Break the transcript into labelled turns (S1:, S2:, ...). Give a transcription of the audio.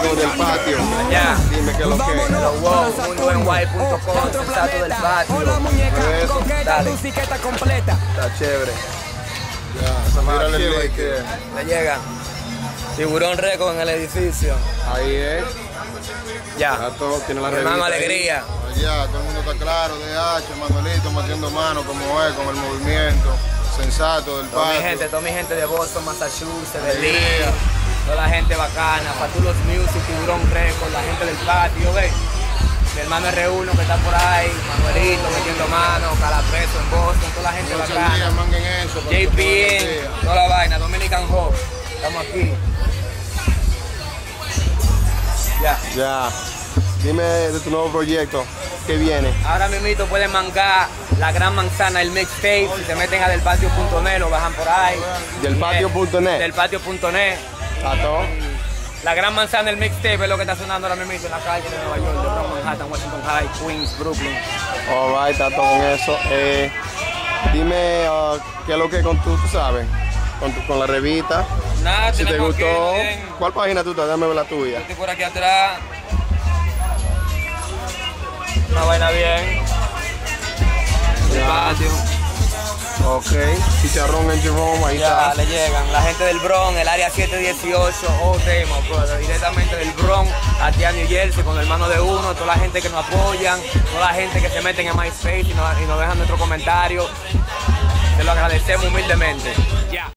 S1: aquí con el patio.
S2: Ya.
S1: Dime qué es lo que es.
S2: Pero wow, mundoenguay.com, sensato del patio.
S1: Eso.
S2: Dale.
S1: Está chévere. Ya, mírale el link. que-
S2: Me llega. Tiburón récord en el edificio.
S1: Ahí es.
S2: Ya.
S1: Ya todo tiene la
S2: Hermano, alegría.
S3: Allá, todo el mundo está claro, DH, Manuelito metiendo mano como es, con el movimiento sensato del
S2: Toda mi
S3: patio.
S2: gente, toda mi gente de Boston, Massachusetts,
S3: Alegría.
S2: Berlín, toda la gente bacana, Fatulos Music, Tiburón Record, la gente del patio, ¿ves? Mi hermano R1 que está por ahí, Manuelito metiendo mano, Calapreso en Boston, toda la gente bacana.
S3: días, manguen eso.
S2: JPN,
S3: día.
S2: toda la vaina, Dominican Hop, estamos aquí. Ya.
S1: Ya. Dime de tu nuevo proyecto. ¿Qué viene?
S2: Ahora mismo pueden mangar la gran manzana, el mixtape, si se meten a delpatio.net, lo bajan por ahí.
S1: Delpatio.net.
S2: Delpatio.net.
S1: ¿Está todo?
S2: La gran manzana, el mixtape es lo que está sonando ahora mismo en la calle de Nueva York, de Bronx, Manhattan, Washington High, Queens, Brooklyn.
S1: Alright, está todo con eso. Eh, dime ah, qué es lo que con tú, tú sabes, con, tu- con la revista.
S2: Nada,
S1: Si te
S2: que
S1: gustó. ¿cuál página tú estás? Dame la tuya.
S2: Estoy por aquí atrás. Una vaina bien. El patio.
S1: Ok. Chicharrón en Jerome, ahí
S2: Ya
S1: está.
S2: le llegan. La gente del Bronx, el área 718, o tema, brother. Directamente del Bronx aquí a New Jersey con el hermano de uno, toda la gente que nos apoyan, toda la gente que se meten en MySpace y nos, y nos dejan nuestro comentario. Te lo agradecemos humildemente. Ya.